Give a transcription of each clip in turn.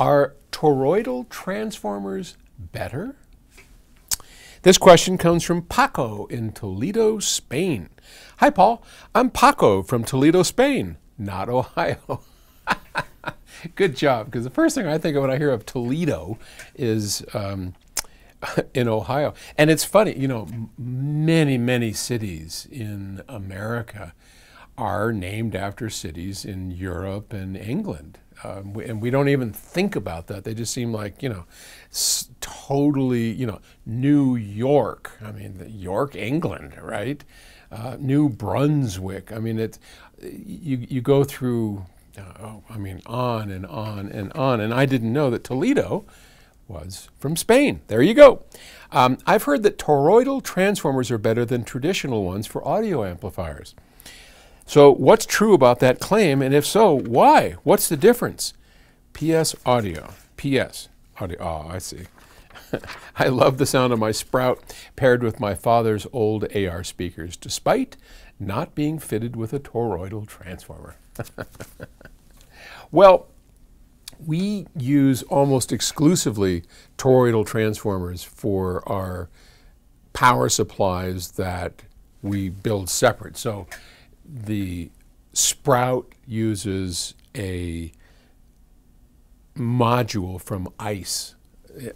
Are toroidal transformers better? This question comes from Paco in Toledo, Spain. Hi, Paul. I'm Paco from Toledo, Spain, not Ohio. Good job, because the first thing I think of when I hear of Toledo is um, in Ohio. And it's funny, you know, many, many cities in America are named after cities in Europe and England. Um, and we don't even think about that. They just seem like, you know, totally, you know, New York. I mean, York, England, right? Uh, New Brunswick. I mean, it's, you, you go through, uh, oh, I mean, on and on and on. And I didn't know that Toledo was from Spain. There you go. Um, I've heard that toroidal transformers are better than traditional ones for audio amplifiers. So, what's true about that claim? And if so, why? What's the difference? PS audio. PS audio. Oh, I see. I love the sound of my sprout paired with my father's old AR speakers, despite not being fitted with a toroidal transformer. well, we use almost exclusively toroidal transformers for our power supplies that we build separate. So the Sprout uses a module from ICE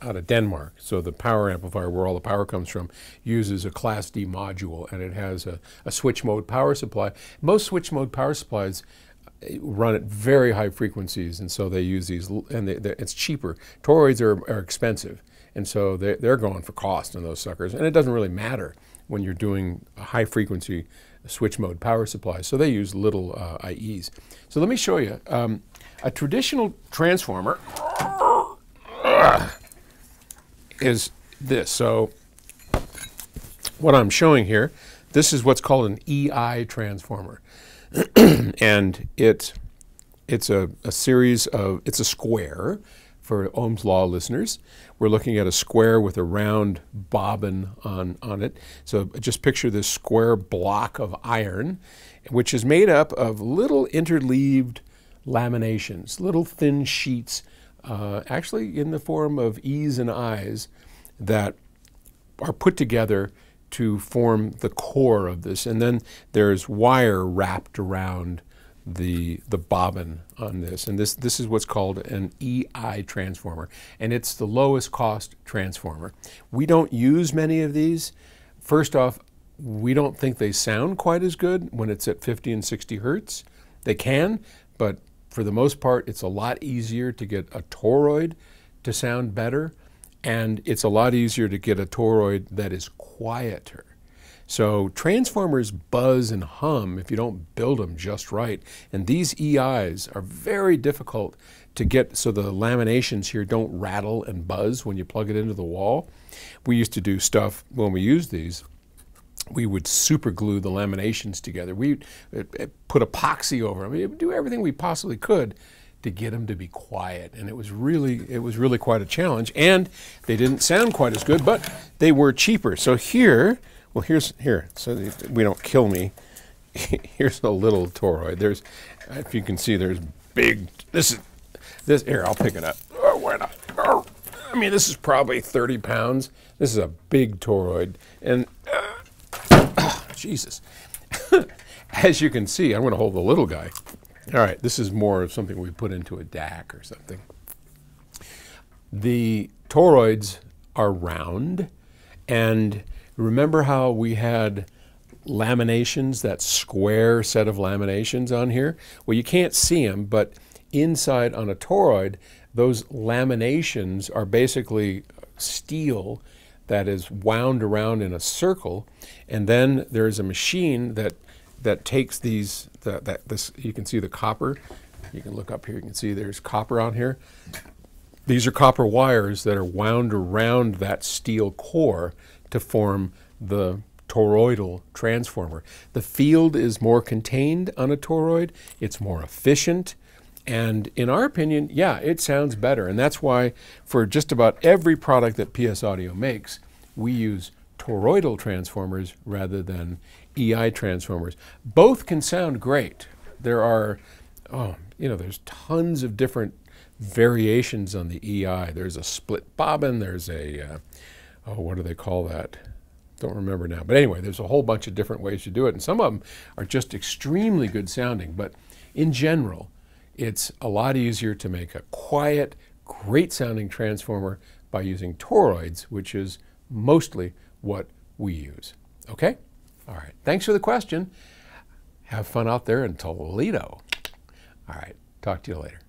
out of Denmark. So the power amplifier, where all the power comes from, uses a Class D module, and it has a, a switch mode power supply. Most switch mode power supplies uh, run at very high frequencies, and so they use these, and they, it's cheaper. Toroids are, are expensive, and so they, they're going for cost on those suckers, and it doesn't really matter when you're doing a high frequency switch mode power supplies. So they use little uh, IEs. So let me show you. Um, a traditional transformer is this. So what I'm showing here, this is what's called an EI transformer. and it, it's a, a series of, it's a square for Ohm's Law listeners. We're looking at a square with a round bobbin on, on it. So just picture this square block of iron, which is made up of little interleaved laminations, little thin sheets, uh, actually in the form of E's and I's, that are put together to form the core of this. And then there's wire wrapped around the the bobbin on this and this this is what's called an EI transformer and it's the lowest cost transformer. We don't use many of these. First off, we don't think they sound quite as good when it's at 50 and 60 hertz. They can, but for the most part it's a lot easier to get a toroid to sound better and it's a lot easier to get a toroid that is quieter. So transformers buzz and hum if you don't build them just right. And these EIs are very difficult to get so the laminations here don't rattle and buzz when you plug it into the wall. We used to do stuff when we used these. We would super glue the laminations together. We put epoxy over them. We would do everything we possibly could to get them to be quiet and it was really it was really quite a challenge and they didn't sound quite as good but they were cheaper so here well, here's here, so we don't kill me. here's a little toroid. There's, if you can see, there's big. This is this. Here, I'll pick it up. Oh, why not? Oh, I mean, this is probably 30 pounds. This is a big toroid, and uh, oh, Jesus. As you can see, I'm going to hold the little guy. All right, this is more of something we put into a DAC or something. The toroids are round, and Remember how we had laminations, that square set of laminations on here? Well, you can't see them, but inside on a toroid, those laminations are basically steel that is wound around in a circle, and then there's a machine that that takes these that, that this you can see the copper. You can look up here. You can see there's copper on here. These are copper wires that are wound around that steel core to form the toroidal transformer. The field is more contained on a toroid, it's more efficient, and in our opinion, yeah, it sounds better. And that's why for just about every product that PS Audio makes, we use toroidal transformers rather than EI transformers. Both can sound great. There are, oh, you know, there's tons of different variations on the EI. There's a split bobbin, there's a, uh, oh, what do they call that? Don't remember now. But anyway, there's a whole bunch of different ways to do it, and some of them are just extremely good sounding. But in general, it's a lot easier to make a quiet, great sounding transformer by using toroids, which is mostly what we use. Okay? All right. Thanks for the question. Have fun out there in Toledo. All right. Talk to you later.